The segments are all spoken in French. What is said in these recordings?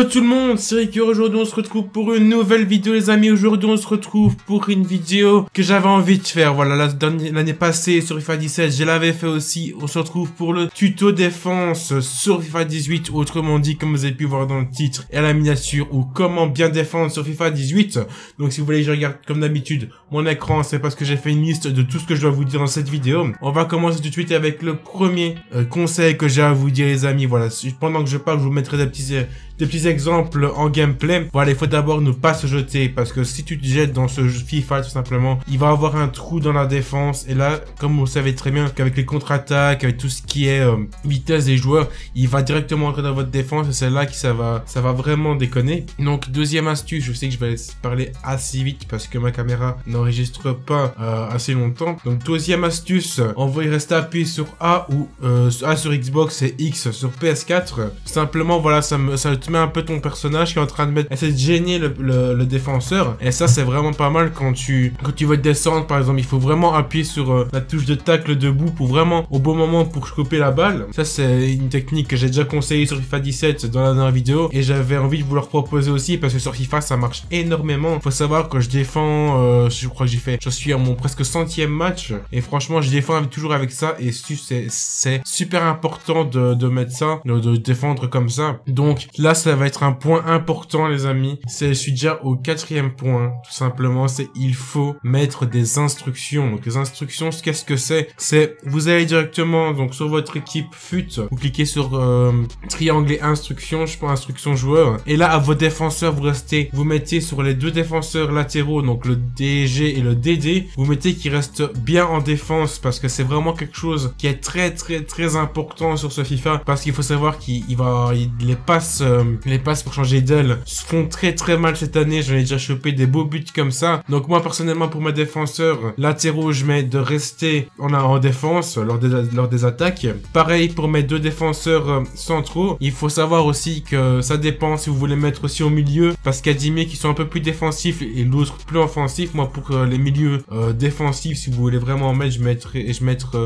Hello tout le monde, c'est Ricky. Aujourd'hui on se retrouve pour une nouvelle vidéo les amis. Aujourd'hui on se retrouve pour une vidéo que j'avais envie de faire. Voilà, l'année passée sur FIFA 17, je l'avais fait aussi. On se retrouve pour le tuto défense sur FIFA 18. Autrement dit, comme vous avez pu voir dans le titre et la miniature, ou comment bien défendre sur FIFA 18. Donc si vous voulez, je regarde comme d'habitude mon écran. C'est parce que j'ai fait une liste de tout ce que je dois vous dire dans cette vidéo. On va commencer tout de suite avec le premier euh, conseil que j'ai à vous dire les amis. Voilà, pendant que je parle, je vous mettrai des petits des petits exemples en gameplay. Voilà, il faut d'abord ne pas se jeter parce que si tu te jettes dans ce FIFA tout simplement, il va avoir un trou dans la défense et là, comme vous savez très bien qu'avec les contre-attaques, avec tout ce qui est euh, vitesse des joueurs, il va directement entrer dans votre défense et c'est là que ça va, ça va vraiment déconner. Donc deuxième astuce, je sais que je vais parler assez vite parce que ma caméra n'enregistre pas euh, assez longtemps. Donc deuxième astuce, y rester appuyé sur A ou euh, A sur Xbox et X sur PS4. Simplement, voilà, ça me, ça un peu ton personnage qui est en train de mettre, essayer de gêner le, défenseur. Et ça, c'est vraiment pas mal quand tu, quand tu veux descendre, par exemple. Il faut vraiment appuyer sur euh, la touche de tacle debout pour vraiment, au bon moment, pour couper la balle. Ça, c'est une technique que j'ai déjà conseillé sur FIFA 17 dans la dernière vidéo. Et j'avais envie de vous le proposer aussi parce que sur FIFA, ça marche énormément. Faut savoir que je défends, euh, je crois que j'ai fait, je suis à mon presque centième match. Et franchement, je défends toujours avec ça. Et c'est super important de, de mettre ça, de, de défendre comme ça. Donc là, ça va être un point important, les amis. C'est, je suis déjà au quatrième point, tout simplement. C'est il faut mettre des instructions. Donc les instructions, qu'est-ce que c'est? C'est vous allez directement donc sur votre équipe FUT, vous cliquez sur euh, triangle et instructions, je prends instruction joueur. Et là, à vos défenseurs, vous restez, vous mettez sur les deux défenseurs latéraux, donc le DG et le DD, vous mettez qu'ils restent bien en défense parce que c'est vraiment quelque chose qui est très très très important sur ce FIFA parce qu'il faut savoir qu'il va, il les passe euh, les passes pour changer d'aile se font très très mal cette année. J'en ai déjà chopé des beaux buts comme ça. Donc moi personnellement pour mes défenseurs latéraux, je mets de rester en, en défense lors des, attaques. Pareil pour mes deux défenseurs euh, centraux. Il faut savoir aussi que ça dépend si vous voulez mettre aussi au milieu parce qu'il y a des qui sont un peu plus défensifs et l'autre plus offensif. Moi pour euh, les milieux euh, défensifs, si vous voulez vraiment en mettre, je mettrai je mettrai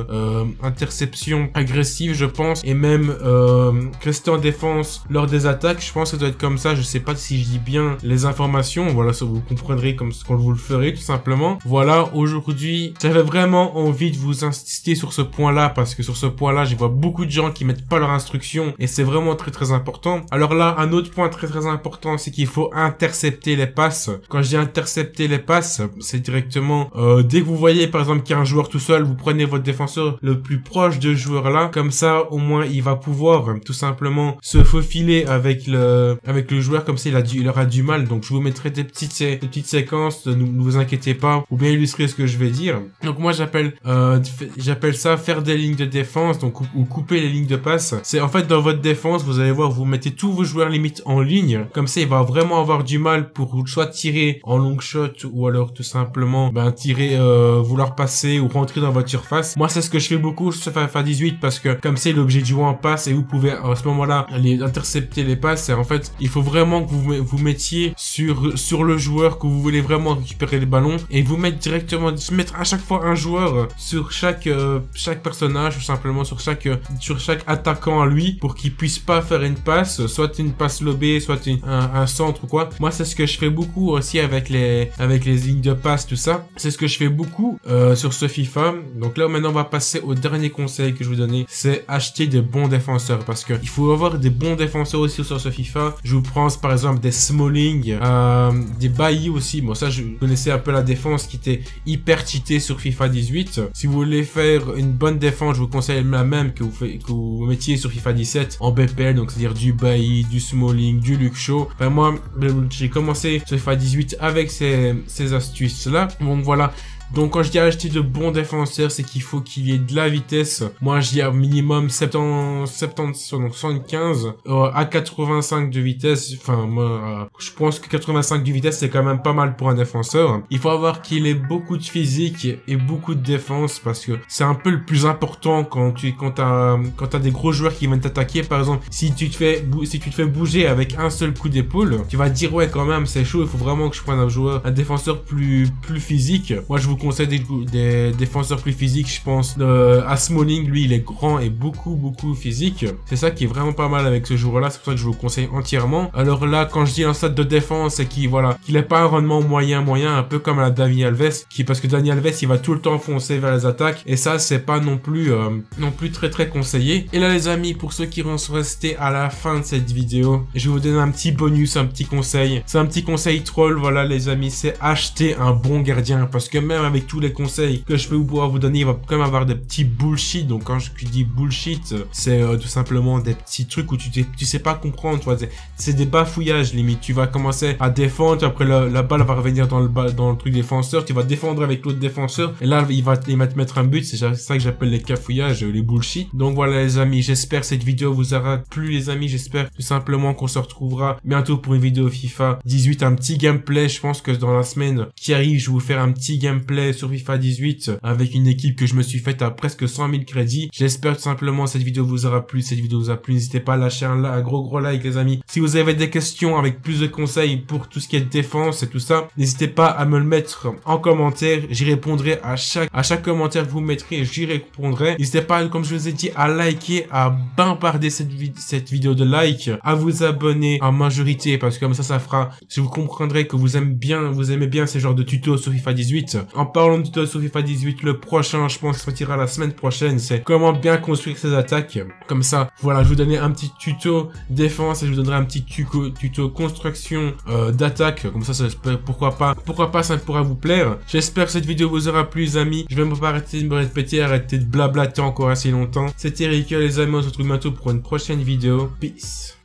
interception agressive je pense et même rester en défense lors des attaques je pense que ça doit être comme ça. Je sais pas si je dis bien les informations. Voilà, ça vous comprendrez comme ce qu'on vous le ferez tout simplement. Voilà, aujourd'hui, j'avais vraiment envie de vous insister sur ce point-là parce que sur ce point-là, je vois beaucoup de gens qui mettent pas leurs instructions et c'est vraiment très très important. Alors là, un autre point très très important, c'est qu'il faut intercepter les passes. Quand je dis intercepter les passes, c'est directement euh, dès que vous voyez par exemple qu'il y a un joueur tout seul, vous prenez votre défenseur le plus proche de ce joueur là, comme ça au moins il va pouvoir tout simplement se faufiler avec le avec le joueur comme ça il a du, il aura du mal. Donc je vous mettrai des petites séquences ne, vous inquiétez pas. Ou bien illustrer ce que je vais dire. Donc moi j'appelle euh, j'appelle ça faire des lignes de défense donc ou, couper les lignes de passe. C'est en fait dans votre défense vous allez voir vous mettez tous vos joueurs limite en ligne. Comme ça il va vraiment avoir du mal pour soit tirer en long shot ou alors tout simplement ben tirer euh, vouloir passer ou rentrer dans votre surface. Moi c'est ce que je fais beaucoup sur FIFA 18 parce que comme c'est l'objet de jouer en passe et vous pouvez à ce moment là aller intercepter les c'est en fait, il faut vraiment que vous vous mettiez sur sur le joueur que vous voulez vraiment récupérer les ballons et vous mettre directement, mettre à chaque fois un joueur sur chaque euh, chaque personnage ou simplement sur chaque sur chaque attaquant à lui pour qu'il puisse pas faire une passe, soit une passe lobée, soit un, centre ou quoi. Moi, c'est ce que je fais beaucoup aussi avec les avec les lignes de passe, tout ça. C'est ce que je fais beaucoup euh, sur ce FIFA. Donc là, maintenant, on va passer au dernier conseil que je vous donnais, c'est acheter des bons défenseurs parce que il faut avoir des bons défenseurs aussi sur FIFA. Je vous prends par exemple des Smalling, euh, des Bailly aussi. Bon ça je connaissais un peu la défense qui était hyper cheatée sur FIFA 18. Si vous voulez faire une bonne défense, je vous conseille la même que vous, faites, que vous mettiez sur FIFA 17 en BPL, donc c'est-à-dire du Bailly, du Smalling, du Luke Shaw. Enfin moi j'ai commencé sur FIFA 18 avec ces, ces astuces là. Donc voilà, donc quand je dis acheter de bons défenseurs, c'est qu'il faut qu'il y ait de la vitesse. Moi, dis à minimum 70, 70 donc 75 euh, à 85 de vitesse. Enfin, moi, euh, je pense que 85 de vitesse, c'est quand même pas mal pour un défenseur. Il faut avoir qu'il ait beaucoup de physique et beaucoup de défense parce que c'est un peu le plus important quand tu quand t'as quand t'as des gros joueurs qui viennent t'attaquer. Par exemple, si tu te fais si tu te fais bouger avec un seul coup d'épaule, tu vas dire ouais quand même c'est chaud. Il faut vraiment que je prenne un joueur, un défenseur plus plus physique. Moi, je vous conseille des, défenseurs plus physiques, je pense euh, à Smalling, lui il est grand et beaucoup beaucoup physique. C'est ça qui est vraiment pas mal avec ce joueur-là, c'est pour ça que je vous conseille entièrement. Alors là, quand je dis un stade de défense, c'est qu'il voilà, qu'il est pas un rendement moyen moyen, un peu comme à la Dani Alves, qui parce que Dani Alves il va tout le temps foncer vers les attaques et ça c'est pas non plus euh, non plus très très conseillé. Et là les amis, pour ceux qui vont rester à la fin de cette vidéo, je vais vous donner un petit bonus, un petit conseil. C'est un petit conseil troll, voilà les amis, c'est acheter un bon gardien parce que même avec tous les conseils que je peux vous pouvoir vous donner, il va quand même avoir des petits bullshit. Donc quand je dis bullshit, c'est euh, tout simplement des petits trucs où tu, tu sais pas comprendre, c'est des bafouillages limite. Tu vas commencer à défendre, après la, balle va revenir dans le, dans le truc défenseur, tu vas défendre avec l'autre défenseur. Et là il va, il va te mettre un but, c'est ça que j'appelle les cafouillages, les bullshit. Donc voilà les amis, j'espère cette vidéo vous aura plu les amis, j'espère tout simplement qu'on se retrouvera bientôt pour une vidéo FIFA 18, un petit gameplay, je pense que dans la semaine qui arrive, je vais vous faire un petit gameplay sur FIFA 18 avec une équipe que je me suis faite à presque 100 000 crédits. J'espère tout simplement cette vidéo vous aura plu, cette vidéo vous a plu, n'hésitez pas à lâcher un, un gros gros like les amis. Si vous avez des questions avec plus de conseils pour tout ce qui est défense et tout ça, n'hésitez pas à me le mettre en commentaire, j'y répondrai à chaque à chaque commentaire que vous mettrez, j'y répondrai. N'hésitez pas, comme je vous ai dit, à liker, à bombarder cette, cette vidéo de like, à vous abonner en majorité, parce que comme ça, ça fera, si vous comprendrez que vous aimez bien, vous aimez bien ces genres de tutos sur FIFA 18. En parlant de tutos sur FIFA 18, le prochain, je pense, sortira la semaine prochaine, c'est comment bien construire ses attaques. Comme ça, voilà, je vous donner un petit tuto défense et je vous donnerai un petit tuto, tuto construction euh, d'attaque. Comme ça, ça, pourquoi pas, pourquoi pas, ça pourra vous plaire. J'espère que cette vidéo vous aura plu, les amis. Je vais pas arrêter de me répéter, arrêter de blablater encore assez longtemps. C'était Rick, les amis, on se retrouve bientôt pour une prochaine vidéo. Peace.